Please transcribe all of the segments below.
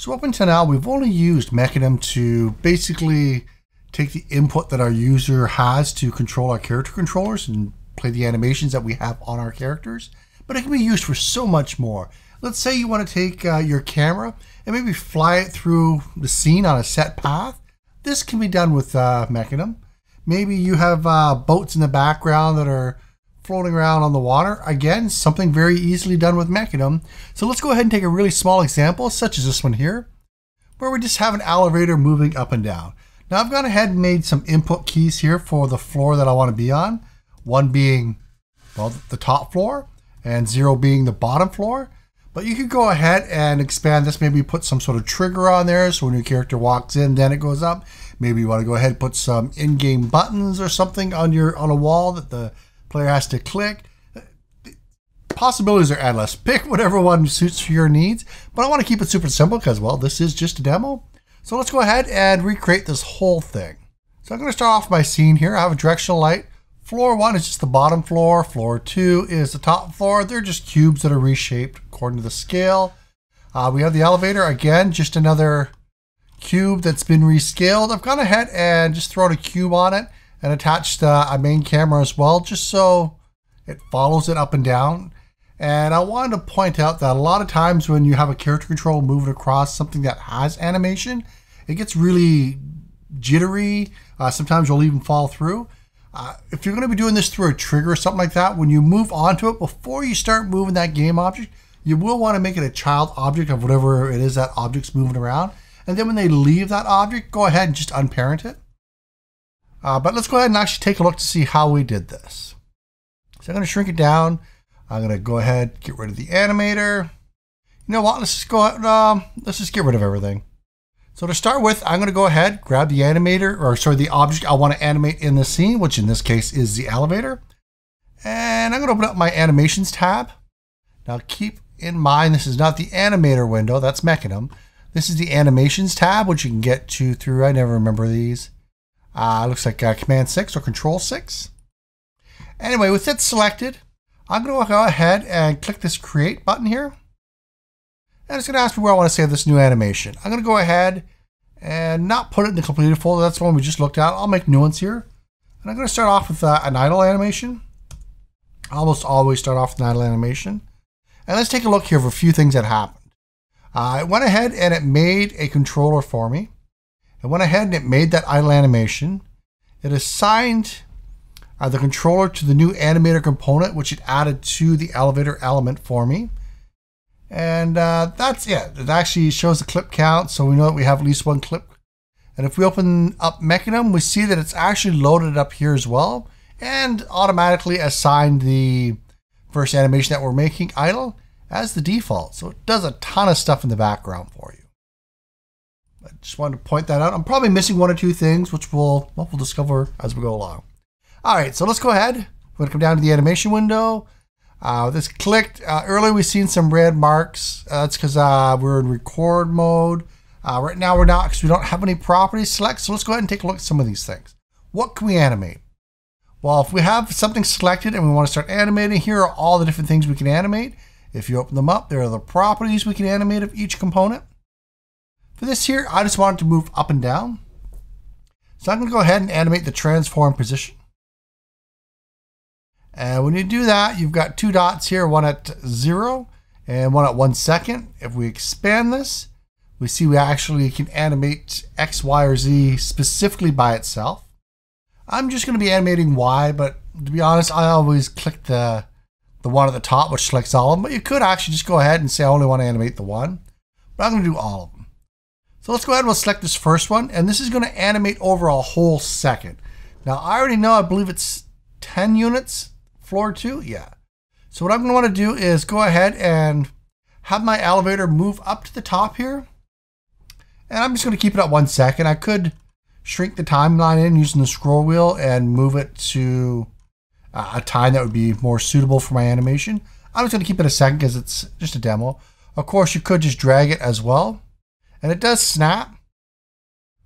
So up until now, we've only used Mecanim to basically take the input that our user has to control our character controllers and play the animations that we have on our characters. But it can be used for so much more. Let's say you want to take uh, your camera and maybe fly it through the scene on a set path. This can be done with uh. Maybe you have uh, boats in the background that are floating around on the water. Again, something very easily done with Mecanim. So let's go ahead and take a really small example, such as this one here, where we just have an elevator moving up and down. Now I've gone ahead and made some input keys here for the floor that I want to be on. One being, well, the top floor, and zero being the bottom floor. But you could go ahead and expand this, maybe put some sort of trigger on there, so when your character walks in, then it goes up. Maybe you want to go ahead and put some in-game buttons or something on your on a wall that the player has to click. Possibilities are endless. Pick whatever one suits your needs, but I want to keep it super simple because, well, this is just a demo. So let's go ahead and recreate this whole thing. So I'm going to start off my scene here. I have a directional light. Floor one is just the bottom floor. Floor two is the top floor. They're just cubes that are reshaped according to the scale. Uh, we have the elevator, again, just another cube that's been rescaled. I've gone ahead and just thrown a cube on it and attached uh, a main camera as well, just so it follows it up and down. And I wanted to point out that a lot of times when you have a character control moving across something that has animation, it gets really jittery. Uh, sometimes you'll even fall through. Uh, if you're going to be doing this through a trigger or something like that, when you move onto it, before you start moving that game object, you will want to make it a child object of whatever it is that object's moving around. And then when they leave that object, go ahead and just unparent it. Uh, but let's go ahead and actually take a look to see how we did this. So I'm going to shrink it down. I'm going to go ahead, get rid of the animator. You know what? Let's just go ahead, um, let's just get rid of everything. So to start with, I'm going to go ahead, grab the animator, or sorry, the object I want to animate in the scene, which in this case is the elevator. And I'm going to open up my animations tab. Now keep in mind, this is not the animator window, that's Mecanim. This is the animations tab, which you can get to through, I never remember these. Uh, looks like uh, Command 6 or Control 6. Anyway, with it selected, I'm going to go ahead and click this Create button here. And it's going to ask me where I want to save this new animation. I'm going to go ahead and not put it in the completed folder. That's the one we just looked at. I'll make new ones here. And I'm going to start off with uh, an idle animation. I almost always start off with an idle animation. And let's take a look here for a few things that happened. Uh, I went ahead and it made a controller for me. It went ahead and it made that idle animation. It assigned uh, the controller to the new animator component, which it added to the elevator element for me. And uh, that's it. It actually shows the clip count, so we know that we have at least one clip. And if we open up Mecanim, we see that it's actually loaded up here as well and automatically assigned the first animation that we're making idle as the default. So it does a ton of stuff in the background for you. I just wanted to point that out. I'm probably missing one or two things, which we'll, well, we'll discover as we go along. All right, so let's go ahead. We're to come down to the animation window. Uh, this clicked. Uh, earlier we've seen some red marks. Uh, that's because uh, we're in record mode. Uh, right now we're not because we don't have any properties select. So let's go ahead and take a look at some of these things. What can we animate? Well, if we have something selected and we want to start animating, here are all the different things we can animate. If you open them up, there are the properties we can animate of each component. For this here, I just want it to move up and down. So I'm going to go ahead and animate the transform position. And when you do that, you've got two dots here, one at zero and one at one second. If we expand this, we see we actually can animate X, Y, or Z specifically by itself. I'm just going to be animating Y, but to be honest, I always click the, the one at the top, which selects all of them. But you could actually just go ahead and say I only want to animate the one. But I'm going to do all of them. Let's go ahead and we'll select this first one. And this is going to animate over a whole second. Now, I already know, I believe it's 10 units, floor two. Yeah. So what I'm going to want to do is go ahead and have my elevator move up to the top here. And I'm just going to keep it at one second. I could shrink the timeline in using the scroll wheel and move it to uh, a time that would be more suitable for my animation. I'm just going to keep it a second because it's just a demo. Of course, you could just drag it as well and it does snap.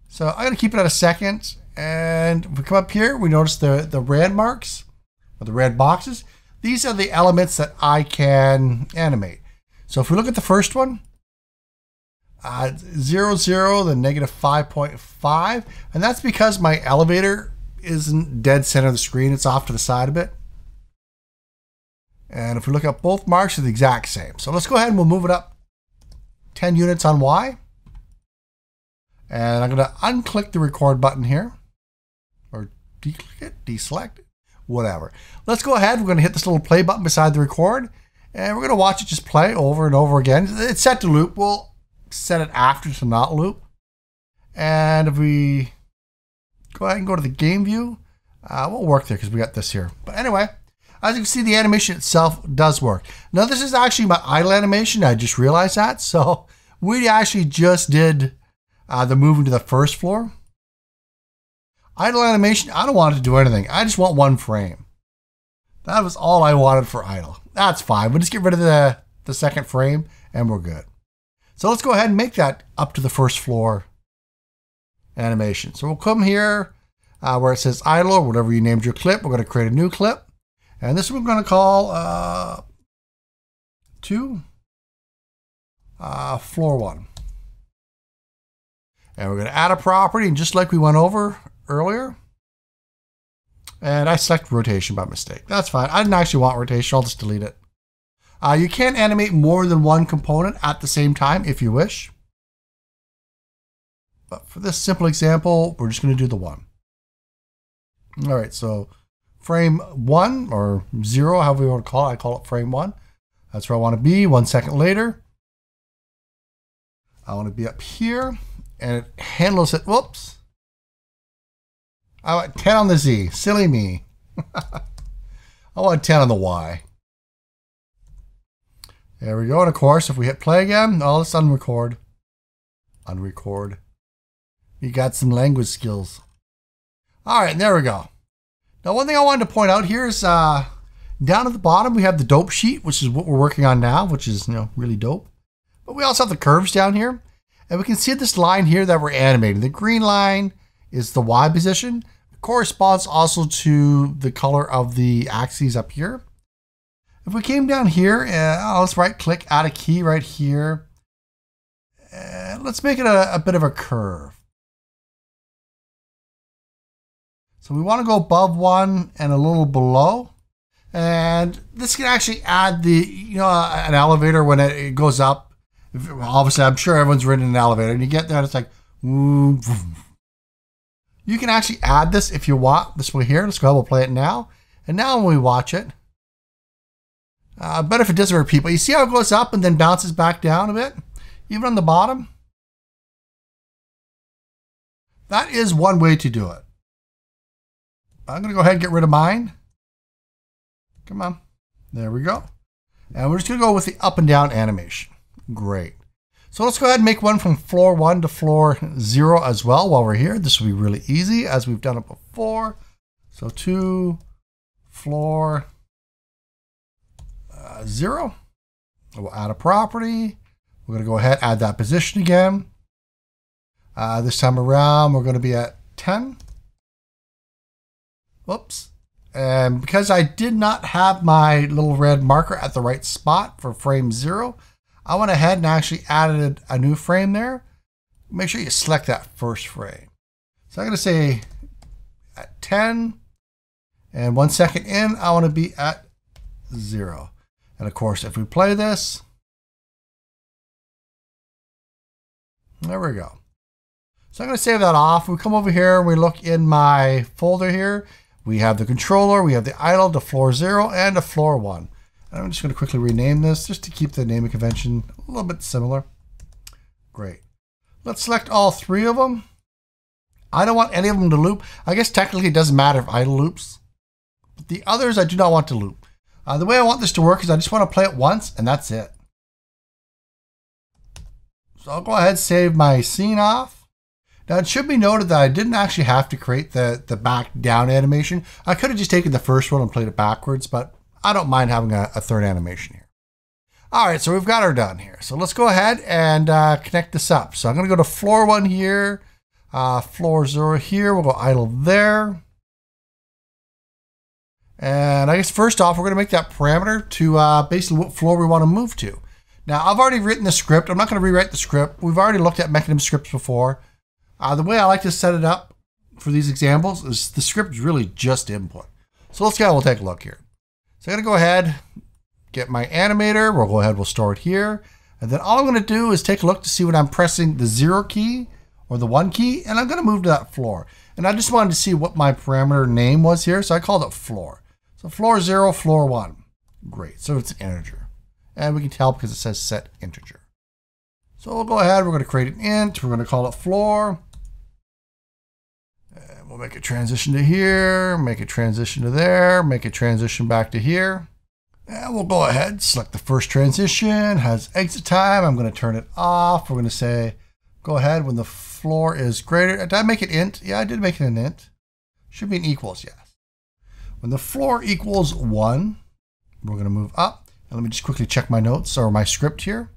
So I'm to keep it at a second. And if we come up here, we notice the, the red marks or the red boxes. These are the elements that I can animate. So if we look at the first one, uh, 0, 0, then negative 5.5. And that's because my elevator isn't dead center of the screen. It's off to the side a bit. And if we look at both marks, they're the exact same. So let's go ahead and we'll move it up 10 units on Y. And I'm going to unclick the record button here. Or declick it, deselect it, whatever. Let's go ahead. We're going to hit this little play button beside the record. And we're going to watch it just play over and over again. It's set to loop. We'll set it after to not loop. And if we go ahead and go to the game view, uh, we'll work there because we got this here. But anyway, as you can see, the animation itself does work. Now, this is actually my idle animation. I just realized that. So we actually just did uh, the moving to the first floor. Idle animation, I don't want it to do anything. I just want one frame. That was all I wanted for idle. That's fine. We'll just get rid of the, the second frame and we're good. So let's go ahead and make that up to the first floor animation. So we'll come here uh, where it says idle or whatever you named your clip. We're going to create a new clip. And this we're going to call uh, two, uh, floor one. And we're going to add a property, and just like we went over earlier, and I select rotation by mistake. That's fine. I didn't actually want rotation. I'll just delete it. Uh, you can animate more than one component at the same time if you wish. But for this simple example, we're just going to do the one. All right, so frame one or zero, however you want to call it. I call it frame one. That's where I want to be. One second later, I want to be up here and it handles it. Whoops. I want 10 on the Z. Silly me. I want 10 on the Y. There we go. And of course, if we hit play again, all oh, let's unrecord. Unrecord. You got some language skills. All right, there we go. Now, one thing I wanted to point out here is uh, down at the bottom, we have the dope sheet, which is what we're working on now, which is, you know, really dope. But we also have the curves down here. And we can see this line here that we're animating. The green line is the Y position. It corresponds also to the color of the axes up here. If we came down here, uh, let's right click, add a key right here. Uh, let's make it a, a bit of a curve. So we want to go above one and a little below. And this can actually add the, you know, an elevator when it, it goes up. Obviously, I'm sure everyone's ridden an elevator and you get there and it's like, you can actually add this if you want. This one here, let's go ahead, we'll play it now. And now when we watch it, uh, but if it doesn't repeat, but you see how it goes up and then bounces back down a bit, even on the bottom? That is one way to do it. I'm going to go ahead and get rid of mine. Come on. There we go. And we're just going to go with the up and down animation. Great. So let's go ahead and make one from floor one to floor zero as well while we're here. This will be really easy as we've done it before. So two, floor uh, zero. We'll add a property. We're going to go ahead, and add that position again. Uh, this time around, we're going to be at 10. Whoops. And because I did not have my little red marker at the right spot for frame zero, I went ahead and actually added a new frame there. Make sure you select that first frame. So I'm going to say at 10 and one second in, I want to be at zero. And of course, if we play this, there we go. So I'm going to save that off. We come over here, we look in my folder here. We have the controller, we have the idle, the floor zero, and the floor one. And I'm just going to quickly rename this just to keep the naming convention a little bit similar. Great. Let's select all three of them. I don't want any of them to loop. I guess technically it doesn't matter if idle loops. But the others I do not want to loop. Uh, the way I want this to work is I just want to play it once and that's it. So I'll go ahead save my scene off. Now it should be noted that I didn't actually have to create the, the back down animation. I could have just taken the first one and played it backwards, but I don't mind having a, a third animation here. All right, so we've got her done here. So let's go ahead and uh, connect this up. So I'm gonna go to floor one here, uh, floor zero here, we'll go idle there. And I guess first off, we're gonna make that parameter to uh, basically what floor we wanna move to. Now, I've already written the script. I'm not going to rewrite the script. We've already looked at Mecanim scripts before. Uh, the way I like to set it up for these examples is the script is really just input. So let's go, we'll take a look here. So I'm going to go ahead, get my animator. We'll go ahead, we'll store it here. And then all I'm going to do is take a look to see when I'm pressing the zero key or the one key, and I'm going to move to that floor. And I just wanted to see what my parameter name was here, so I called it floor. So floor zero, floor one. Great, so it's an integer. And we can tell because it says set integer. So we'll go ahead, we're going to create an int, we're going to call it floor. And we'll make a transition to here, make a transition to there, make a transition back to here. And we'll go ahead, select the first transition, has exit time. I'm going to turn it off. We're going to say, go ahead when the floor is greater. Did I make it int? Yeah, I did make it an int. Should be an equals, yes. When the floor equals one, we're going to move up. And let me just quickly check my notes or my script here.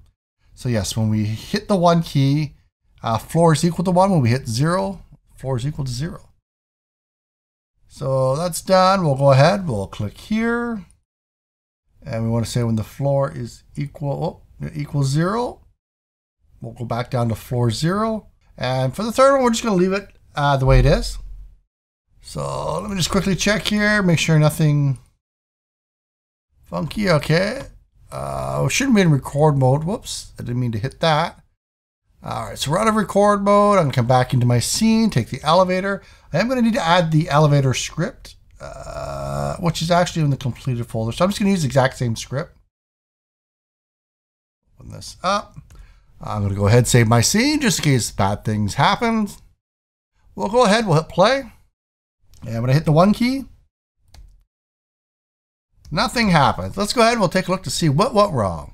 So yes, when we hit the one key, uh, floor is equal to one. When we hit zero, floor is equal to zero. So that's done. We'll go ahead. We'll click here. And we want to say when the floor is equal, oh, zero, we'll go back down to floor zero. And for the third one, we're just going to leave it uh, the way it is. So let me just quickly check here, make sure nothing funky. Okay. Uh, we shouldn't be in record mode. Whoops, I didn't mean to hit that. All right, so we're out of record mode. I'm gonna come back into my scene, take the elevator. I am gonna need to add the elevator script. Uh, which is actually in the completed folder. So I'm just going to use the exact same script. Open this up. I'm going to go ahead and save my scene just in case bad things happen. We'll go ahead, we'll hit play. And going to hit the one key. Nothing happens. Let's go ahead and we'll take a look to see what went wrong.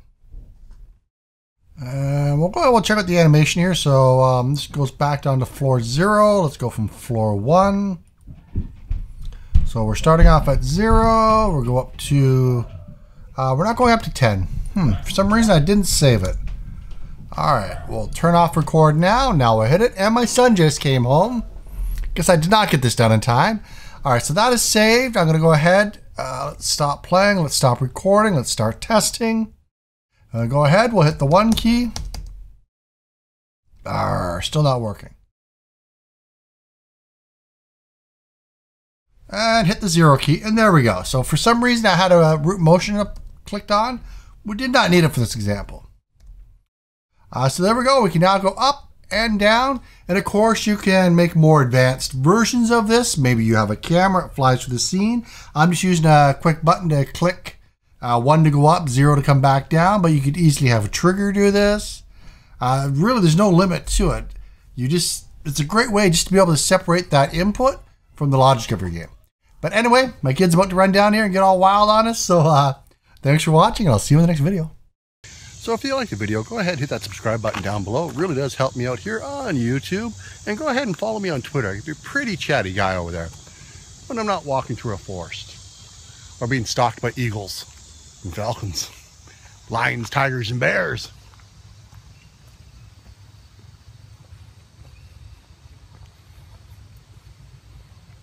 And we'll go ahead, we'll check out the animation here. So um, this goes back down to floor zero. Let's go from floor one. So we're starting off at zero. We'll go up to, uh, we're not going up to 10. Hmm, for some reason I didn't save it. All right, we'll turn off record now. Now we'll hit it. And my son just came home. Guess I did not get this done in time. All right, so that is saved. I'm gonna go ahead, uh, let's stop playing. Let's stop recording. Let's start testing. Uh, go ahead, we'll hit the one key. Arr, still not working. and hit the zero key, and there we go. So for some reason I had a root motion up, clicked on. We did not need it for this example. Uh, so there we go. We can now go up and down. And of course, you can make more advanced versions of this. Maybe you have a camera, it flies through the scene. I'm just using a quick button to click uh, one to go up, zero to come back down, but you could easily have a trigger do this. Uh, really, there's no limit to it. You just, it's a great way just to be able to separate that input from the logic of your game. But anyway, my kid's about to run down here and get all wild on us. So uh, thanks for watching, and I'll see you in the next video. So if you like the video, go ahead and hit that subscribe button down below. It really does help me out here on YouTube. And go ahead and follow me on Twitter. You're a pretty chatty guy over there. When I'm not walking through a forest. Or being stalked by eagles and falcons. Lions, tigers, and bears.